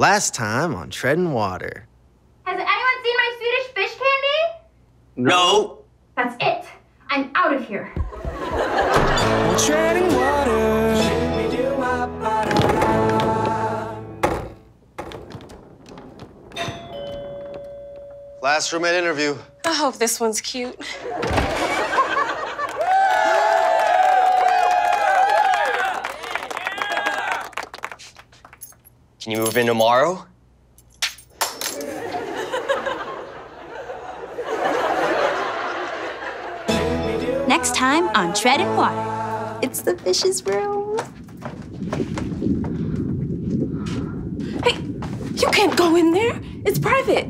Last time on Treading Water. Has anyone seen my Swedish fish candy? No. That's it. I'm out of here. Treading water. Last roommate interview. I hope this one's cute. Can you move in tomorrow? Next time on Treading Water. It's the fish's room. Hey, you can't go in there. It's private.